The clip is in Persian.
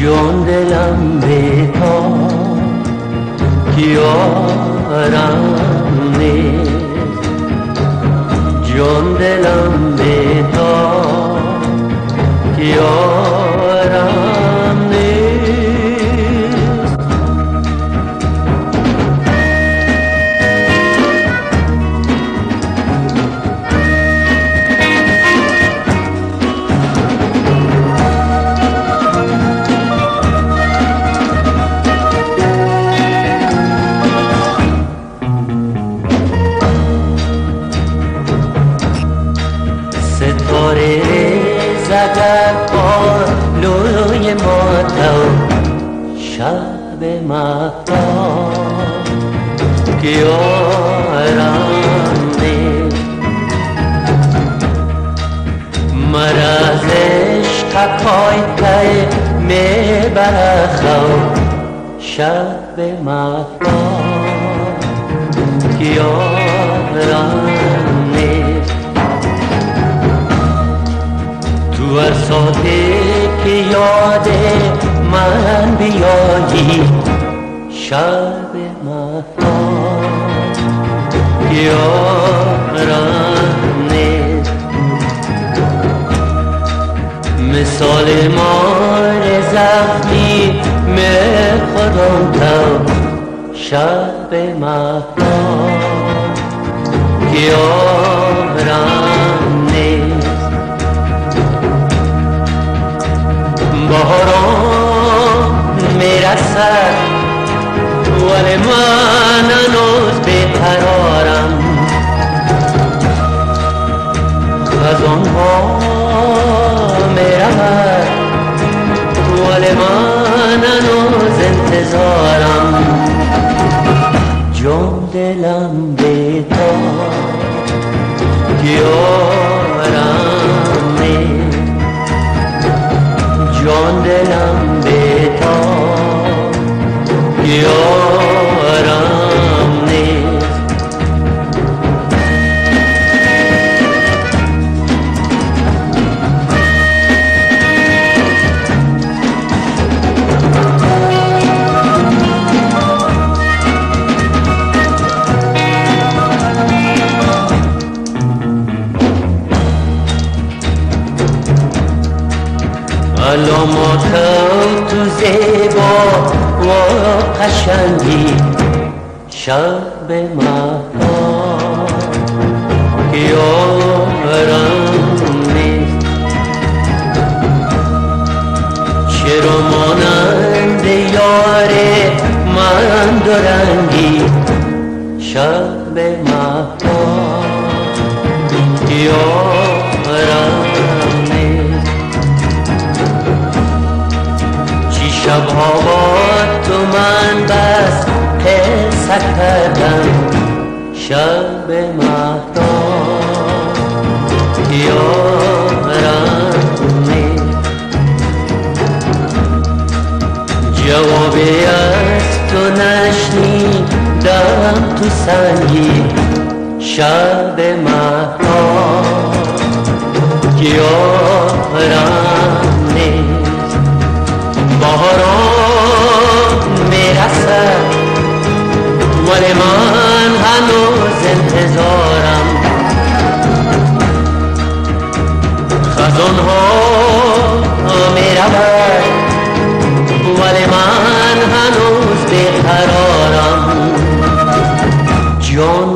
جون دلم به تا زدن آلوی ما تو شب مهتاب گیارم مرز عشق پای پای میبرخو شب مهتاب گیارم ساعته که یاد من بیایی شب مهتاب یارم نیست مثال مار زخمی می‌خورم تو شب مهتاب یارم می‌رسد ولی من هنوز بیقرارم خزان ها می‌رود ولی من هنوز انتظارم. جان دلم بیدار یارم جان دلم علامات تو زیبا و قشنگی. شب مهتاب یارم نیست. چرا مانند یار من دارنگی شب مهتاب یارم شبها با تو من بس قصه کردم شب مهتاب یارم نیست جوابی از تو نشنیدم تو سنگی. شب مهتاب یارم सुन हो। मेरा भाई John